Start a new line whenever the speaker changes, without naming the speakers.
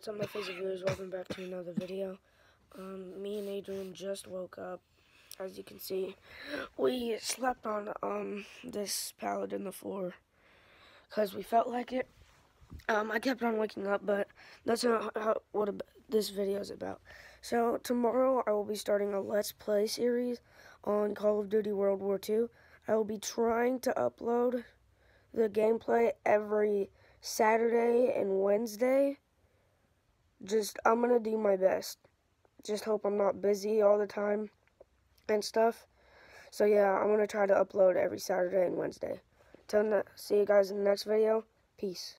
what's up my Facebook viewers? Welcome back to another video. Um, me and Adrian just woke up. As you can see, we slept on um this pallet in the floor because we felt like it. Um, I kept on waking up, but that's not how, what this video is about. So tomorrow I will be starting a Let's Play series on Call of Duty World War II. I will be trying to upload the gameplay every Saturday and Wednesday. Just, I'm to do my best. Just hope I'm not busy all the time and stuff. So yeah, I'm to try to upload every Saturday and Wednesday. Till see you guys in the next video. Peace.